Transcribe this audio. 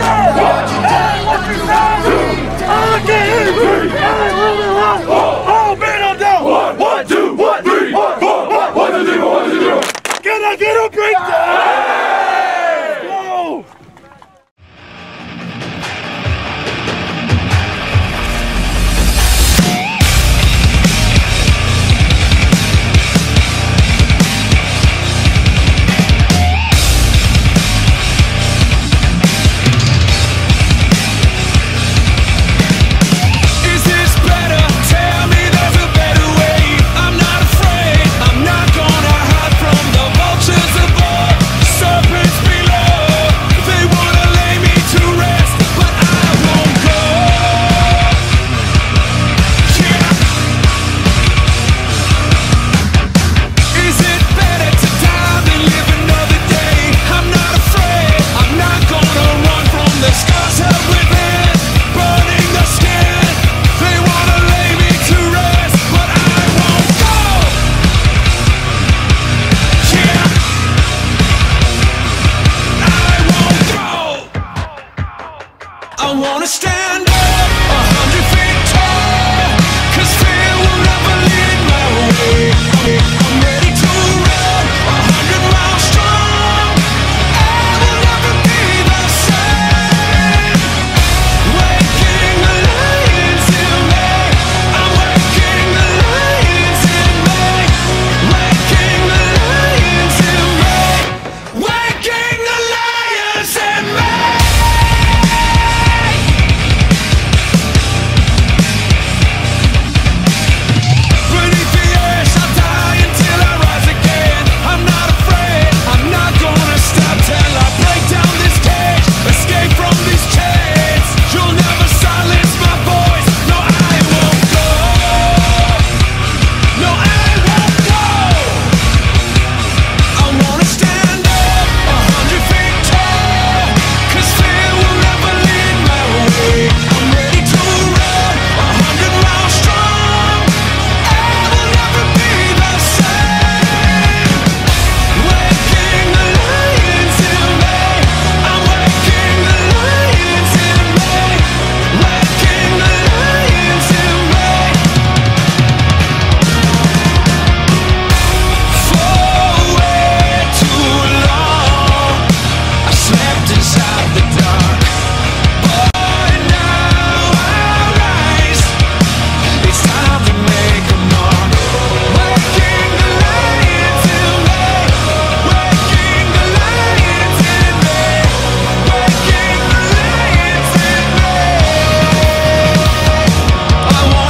What you say? What you say? What you say? What you say? I wanna stand I want